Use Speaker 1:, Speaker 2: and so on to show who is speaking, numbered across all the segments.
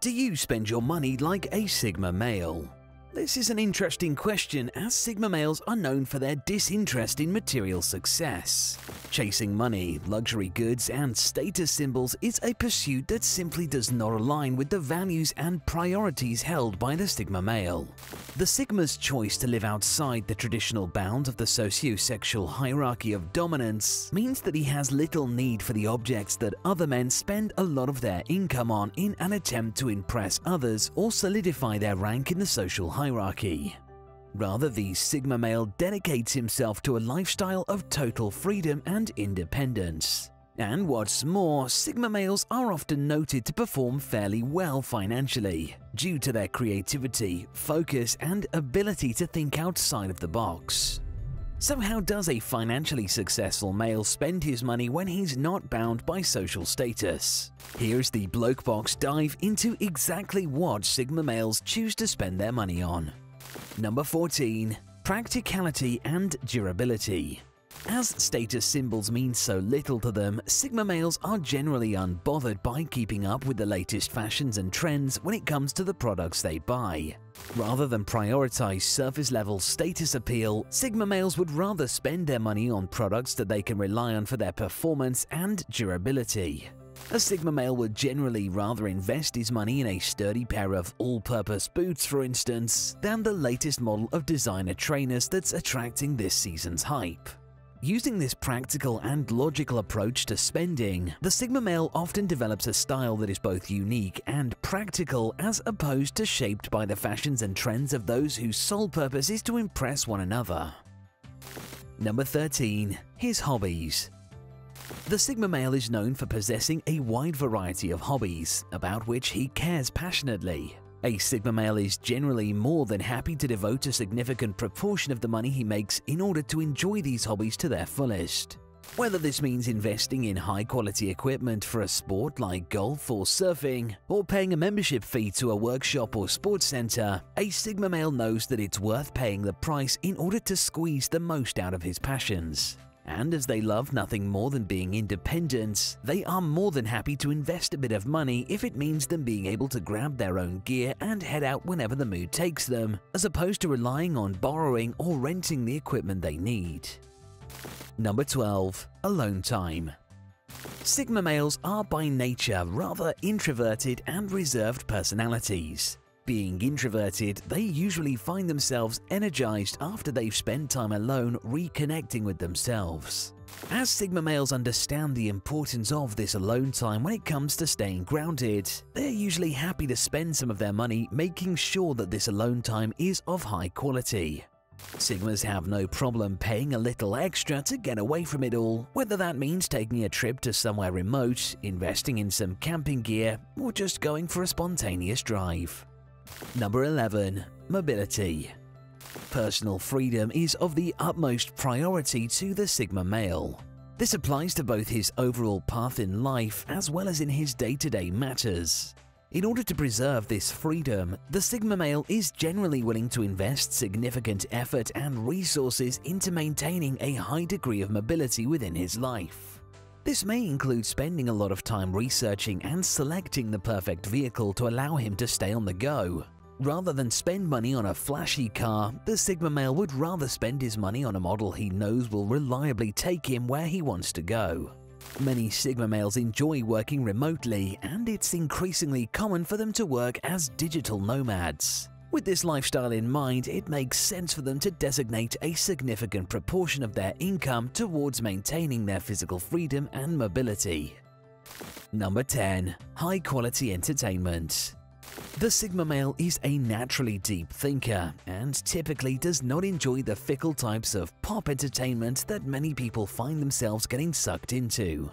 Speaker 1: Do you spend your money like a Sigma male? This is an interesting question as Sigma males are known for their disinterest in material success. Chasing money, luxury goods, and status symbols is a pursuit that simply does not align with the values and priorities held by the Sigma male. The Sigma's choice to live outside the traditional bounds of the socio-sexual hierarchy of dominance means that he has little need for the objects that other men spend a lot of their income on in an attempt to impress others or solidify their rank in the social hierarchy. Rather, the Sigma male dedicates himself to a lifestyle of total freedom and independence. And what's more, Sigma males are often noted to perform fairly well financially, due to their creativity, focus, and ability to think outside of the box. So how does a financially successful male spend his money when he's not bound by social status? Here's the Bloke Box dive into exactly what Sigma males choose to spend their money on. Number 14. Practicality and Durability as status symbols mean so little to them, Sigma males are generally unbothered by keeping up with the latest fashions and trends when it comes to the products they buy. Rather than prioritize surface level status appeal, Sigma males would rather spend their money on products that they can rely on for their performance and durability. A Sigma male would generally rather invest his money in a sturdy pair of all-purpose boots, for instance, than the latest model of designer trainers that's attracting this season's hype. Using this practical and logical approach to spending, the Sigma male often develops a style that is both unique and practical as opposed to shaped by the fashions and trends of those whose sole purpose is to impress one another. Number 13. His Hobbies The Sigma male is known for possessing a wide variety of hobbies, about which he cares passionately. A Sigma male is generally more than happy to devote a significant proportion of the money he makes in order to enjoy these hobbies to their fullest. Whether this means investing in high quality equipment for a sport like golf or surfing, or paying a membership fee to a workshop or sports center, a Sigma male knows that it's worth paying the price in order to squeeze the most out of his passions. And as they love nothing more than being independent, they are more than happy to invest a bit of money if it means them being able to grab their own gear and head out whenever the mood takes them, as opposed to relying on borrowing or renting the equipment they need. Number 12. Alone Time Sigma males are by nature rather introverted and reserved personalities. Being introverted, they usually find themselves energized after they've spent time alone reconnecting with themselves. As Sigma males understand the importance of this alone time when it comes to staying grounded, they're usually happy to spend some of their money making sure that this alone time is of high quality. Sigmas have no problem paying a little extra to get away from it all, whether that means taking a trip to somewhere remote, investing in some camping gear, or just going for a spontaneous drive. Number 11. Mobility Personal freedom is of the utmost priority to the Sigma male. This applies to both his overall path in life as well as in his day-to-day matters. In order to preserve this freedom, the Sigma male is generally willing to invest significant effort and resources into maintaining a high degree of mobility within his life. This may include spending a lot of time researching and selecting the perfect vehicle to allow him to stay on the go. Rather than spend money on a flashy car, the Sigma male would rather spend his money on a model he knows will reliably take him where he wants to go. Many Sigma males enjoy working remotely, and it's increasingly common for them to work as digital nomads. With this lifestyle in mind, it makes sense for them to designate a significant proportion of their income towards maintaining their physical freedom and mobility. Number 10. High Quality Entertainment the Sigma male is a naturally deep thinker and typically does not enjoy the fickle types of pop entertainment that many people find themselves getting sucked into.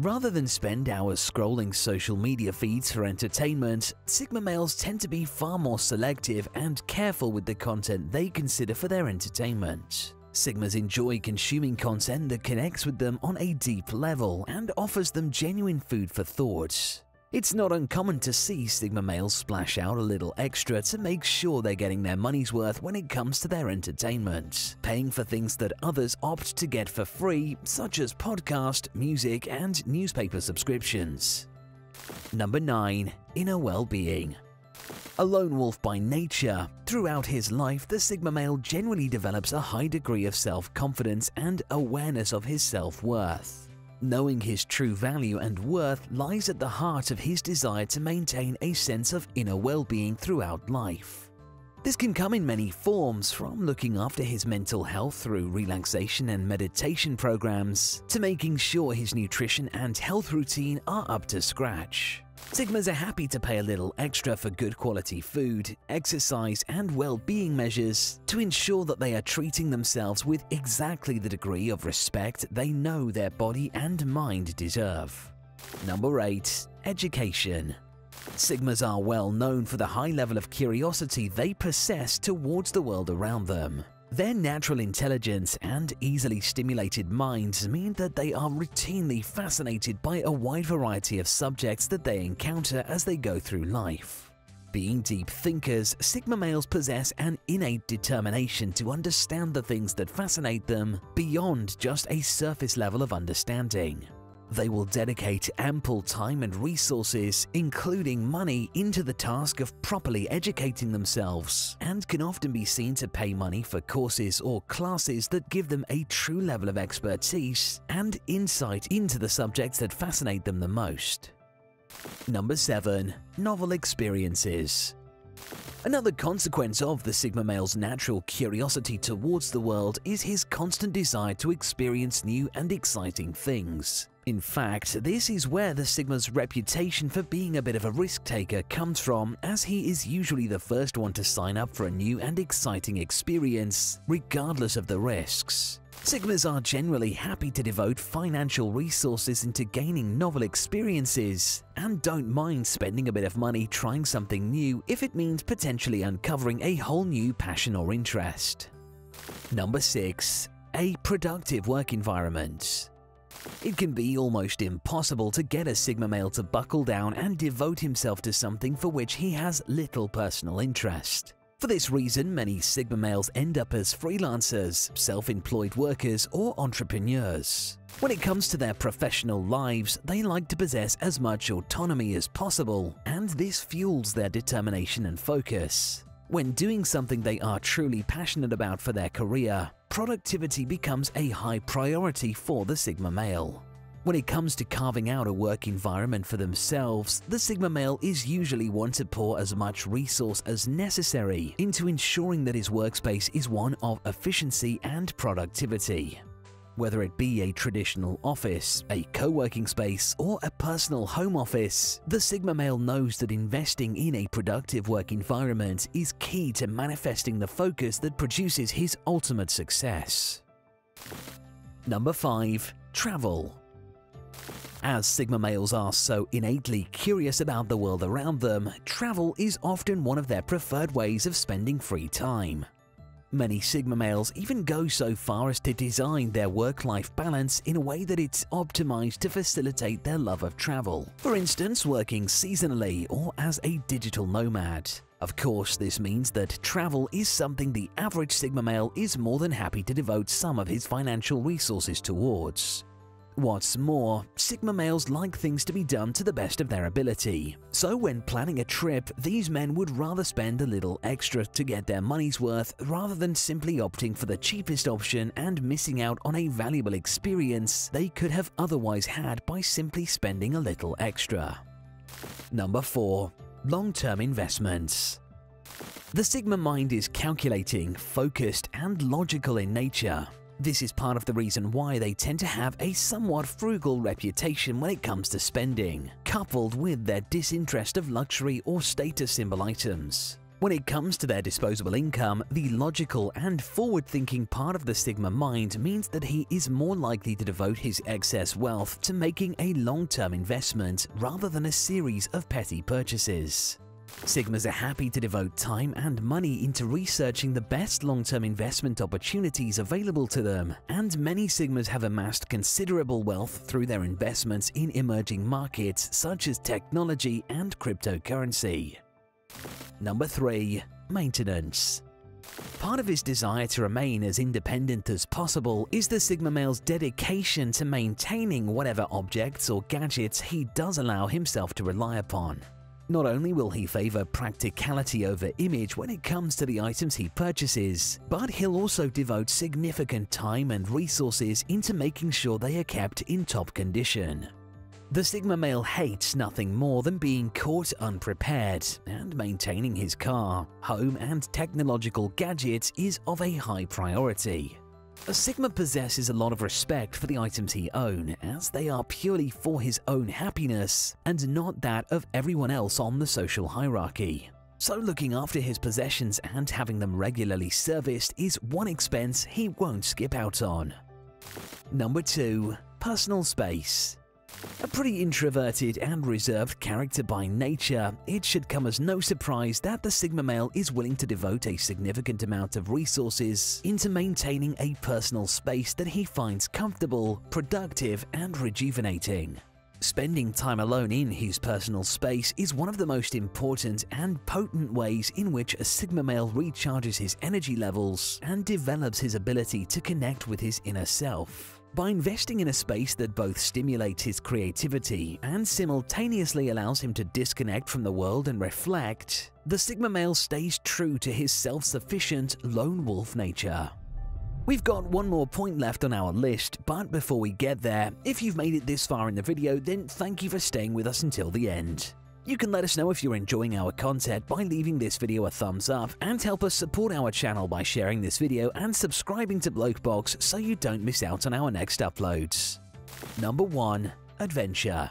Speaker 1: Rather than spend hours scrolling social media feeds for entertainment, Sigma males tend to be far more selective and careful with the content they consider for their entertainment. Sigmas enjoy consuming content that connects with them on a deep level and offers them genuine food for thought. It's not uncommon to see Sigma males splash out a little extra to make sure they're getting their money's worth when it comes to their entertainment, paying for things that others opt to get for free, such as podcast, music, and newspaper subscriptions. Number 9. Inner Well-Being a lone wolf by nature, throughout his life the Sigma male generally develops a high degree of self-confidence and awareness of his self-worth. Knowing his true value and worth lies at the heart of his desire to maintain a sense of inner well-being throughout life. This can come in many forms, from looking after his mental health through relaxation and meditation programs, to making sure his nutrition and health routine are up to scratch. Sigmas are happy to pay a little extra for good quality food, exercise, and well-being measures to ensure that they are treating themselves with exactly the degree of respect they know their body and mind deserve. Number 8. Education Sigmas are well known for the high level of curiosity they possess towards the world around them. Their natural intelligence and easily stimulated minds mean that they are routinely fascinated by a wide variety of subjects that they encounter as they go through life. Being deep thinkers, Sigma males possess an innate determination to understand the things that fascinate them beyond just a surface level of understanding. They will dedicate ample time and resources, including money, into the task of properly educating themselves, and can often be seen to pay money for courses or classes that give them a true level of expertise and insight into the subjects that fascinate them the most. Number 7. Novel Experiences Another consequence of the Sigma male's natural curiosity towards the world is his constant desire to experience new and exciting things. In fact, this is where the Sigma's reputation for being a bit of a risk taker comes from, as he is usually the first one to sign up for a new and exciting experience, regardless of the risks. Sigmas are generally happy to devote financial resources into gaining novel experiences and don't mind spending a bit of money trying something new if it means potentially uncovering a whole new passion or interest. Number 6. A productive work environment. It can be almost impossible to get a Sigma male to buckle down and devote himself to something for which he has little personal interest. For this reason, many Sigma males end up as freelancers, self-employed workers, or entrepreneurs. When it comes to their professional lives, they like to possess as much autonomy as possible, and this fuels their determination and focus. When doing something they are truly passionate about for their career, productivity becomes a high priority for the Sigma male. When it comes to carving out a work environment for themselves, the Sigma male is usually one to pour as much resource as necessary into ensuring that his workspace is one of efficiency and productivity. Whether it be a traditional office, a co-working space, or a personal home office, the Sigma male knows that investing in a productive work environment is key to manifesting the focus that produces his ultimate success. Number 5. Travel as Sigma males are so innately curious about the world around them, travel is often one of their preferred ways of spending free time. Many Sigma males even go so far as to design their work-life balance in a way that it's optimized to facilitate their love of travel. For instance, working seasonally or as a digital nomad. Of course, this means that travel is something the average Sigma male is more than happy to devote some of his financial resources towards. What's more, Sigma males like things to be done to the best of their ability. So when planning a trip, these men would rather spend a little extra to get their money's worth rather than simply opting for the cheapest option and missing out on a valuable experience they could have otherwise had by simply spending a little extra. Number 4. Long-term investments The Sigma mind is calculating, focused, and logical in nature. This is part of the reason why they tend to have a somewhat frugal reputation when it comes to spending, coupled with their disinterest of luxury or status symbol items. When it comes to their disposable income, the logical and forward-thinking part of the Sigma mind means that he is more likely to devote his excess wealth to making a long-term investment rather than a series of petty purchases. Sigmas are happy to devote time and money into researching the best long-term investment opportunities available to them, and many Sigmas have amassed considerable wealth through their investments in emerging markets such as technology and cryptocurrency. Number 3. Maintenance Part of his desire to remain as independent as possible is the Sigma male's dedication to maintaining whatever objects or gadgets he does allow himself to rely upon. Not only will he favor practicality over image when it comes to the items he purchases, but he'll also devote significant time and resources into making sure they are kept in top condition. The Sigma male hates nothing more than being caught unprepared, and maintaining his car, home, and technological gadgets is of a high priority. Sigma possesses a lot of respect for the items he owns, as they are purely for his own happiness and not that of everyone else on the social hierarchy. So looking after his possessions and having them regularly serviced is one expense he won't skip out on. Number 2. Personal Space a pretty introverted and reserved character by nature, it should come as no surprise that the Sigma male is willing to devote a significant amount of resources into maintaining a personal space that he finds comfortable, productive, and rejuvenating. Spending time alone in his personal space is one of the most important and potent ways in which a Sigma male recharges his energy levels and develops his ability to connect with his inner self. By investing in a space that both stimulates his creativity and simultaneously allows him to disconnect from the world and reflect, the Sigma male stays true to his self-sufficient lone wolf nature. We've got one more point left on our list, but before we get there, if you've made it this far in the video, then thank you for staying with us until the end. You can let us know if you're enjoying our content by leaving this video a thumbs up and help us support our channel by sharing this video and subscribing to Bloke Box so you don't miss out on our next uploads. Number 1. Adventure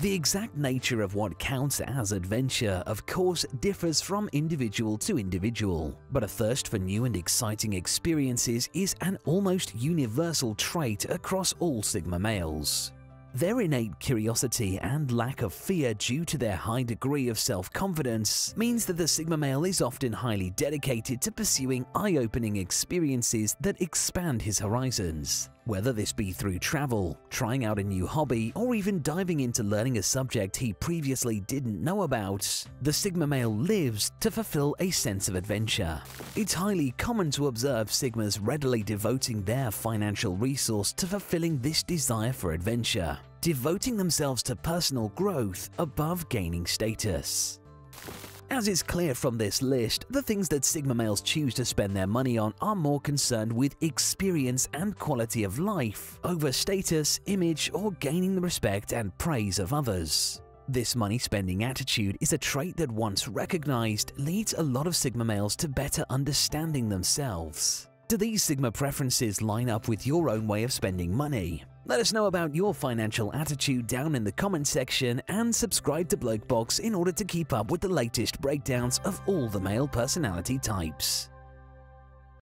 Speaker 1: the exact nature of what counts as adventure, of course, differs from individual to individual, but a thirst for new and exciting experiences is an almost universal trait across all Sigma males. Their innate curiosity and lack of fear due to their high degree of self-confidence means that the Sigma male is often highly dedicated to pursuing eye-opening experiences that expand his horizons. Whether this be through travel, trying out a new hobby, or even diving into learning a subject he previously didn't know about, the Sigma male lives to fulfill a sense of adventure. It's highly common to observe Sigmas readily devoting their financial resource to fulfilling this desire for adventure, devoting themselves to personal growth above gaining status. As is clear from this list, the things that Sigma males choose to spend their money on are more concerned with experience and quality of life over status, image, or gaining the respect and praise of others. This money spending attitude is a trait that once recognized leads a lot of Sigma males to better understanding themselves. Do these Sigma preferences line up with your own way of spending money? Let us know about your financial attitude down in the comment section and subscribe to Bloke Box in order to keep up with the latest breakdowns of all the male personality types.